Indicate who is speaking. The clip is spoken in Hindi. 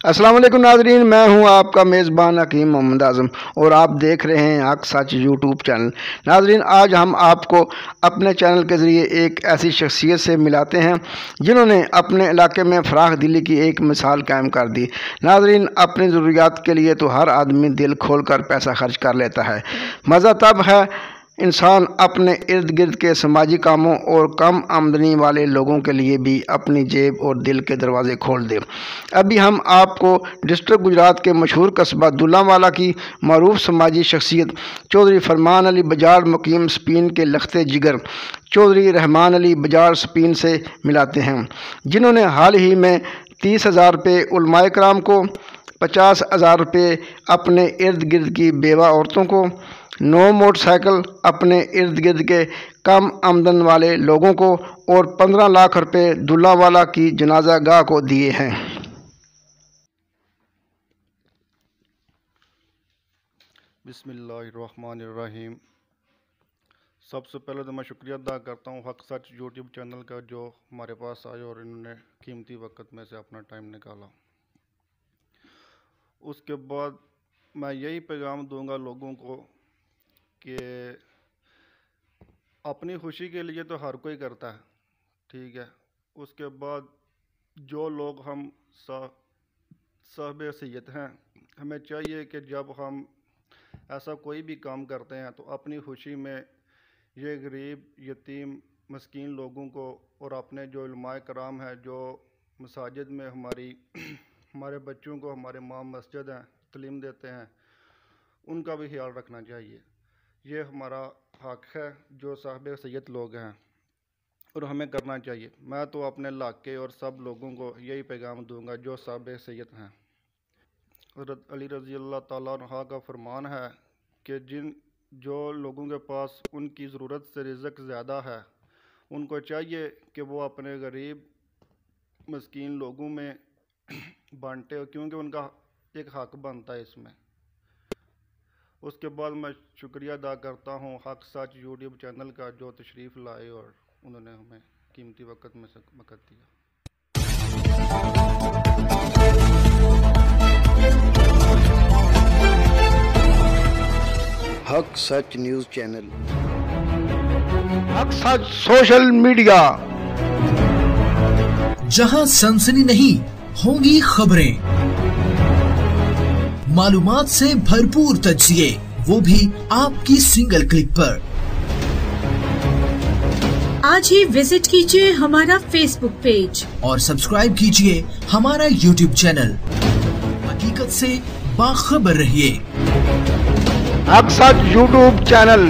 Speaker 1: अस्सलाम वालेकुम नाजरीन, मैं हूँ आपका मेज़बान हकीम मोहम्मद आज़म और आप देख रहे हैं हक सच यूट्यूब चैनल। नाजरीन, आज हम आपको अपने चैनल के ज़रिए एक ऐसी शख्सियत से मिलाते हैं जिन्होंने अपने इलाके में फ़राख दिली की एक मिसाल कायम कर दी। नाजरीन, अपनी ज़रूरियात के लिए तो हर आदमी दिल खोल कर पैसा खर्च कर लेता है। मज़ा तब है इंसान अपने इर्द गिर्द के समाजी कामों और कम आमदनी वाले लोगों के लिए भी अपनी जेब और दिल के दरवाज़े खोल दे। अभी हम आपको डिस्ट्रिक्ट गुजरात के मशहूर कस्बा दुल्लावाला की मरूफ समाजी शख्सियत चौधरी फरमान अली बजार मुकीम स्पिन के लखते जिगर चौधरी रहमान अली बजार स्पिन से मिलाते हैं, जिन्होंने हाल ही में तीस हज़ार रुपये कराम को पचास हज़ार रुपये अपने इर्द गिर्द की बेवा औरतों को नौ मोटरसाइकिल अपने इर्द गिर्द के कम आमदन वाले लोगों को और पंद्रह लाख रुपए दुल्लावाला की जनाजा गाह को दिए हैं।
Speaker 2: बिसमीम सबसे पहले तो मैं शुक्रिया अदा करता हूँ हक सच यूट्यूब चैनल का जो हमारे पास आए और इन्होंने कीमती वक्त में से अपना टाइम निकाला। उसके बाद मैं यही पैगाम दूँगा लोगों को कि अपनी खुशी के लिए तो हर कोई करता है, ठीक है? उसके बाद जो लोग हम साहब हैं, हमें चाहिए कि जब हम ऐसा कोई भी काम करते हैं तो अपनी खुशी में ये गरीब, यतीम, मस्किन लोगों को और अपने जो कराम है, जो मसाजिद में हमारी, हमारे बच्चों को हमारे माँ मस्जिद हैं, तलीम देते हैं, उनका भी ख्याल रखना चाहिए। ये हमारा हक है, जो साहब सैद लोग हैं, और हमें करना चाहिए। मैं तो अपने इलाके और सब लोगों को यही पैगाम दूँगा, जो साहब सैद हैं। हज़रत अली रज़ी अल्लाह तहा का फरमान है कि जिन, जो लोगों के पास उनकी ज़रूरत से रिज़क ज़्यादा है, उनको चाहिए कि वो अपने गरीब, मस्किन लोगों में बांटे क्योंकि उनका एक हक बनता है इसमें। उसके बाद मैं शुक्रिया अदा करता हूँ हक सच यूट्यूब चैनल का जो तशरीफ़ लाए और उन्होंने हमें कीमती वक्त में से वक़्त दिया।
Speaker 1: हक सच न्यूज़ चैनल। हक सच सोशल मीडिया।
Speaker 3: जहाँ सनसनी नहीं होंगी खबरें। मालूमात से भरपूर तजिए वो भी आपकी सिंगल क्लिक पर।
Speaker 4: आज ही विज़िट कीजिए हमारा फेसबुक पेज
Speaker 3: और सब्सक्राइब कीजिए हमारा यूट्यूब चैनल हकीकत से बाखबर रहिए।
Speaker 1: अक्सर यूट्यूब चैनल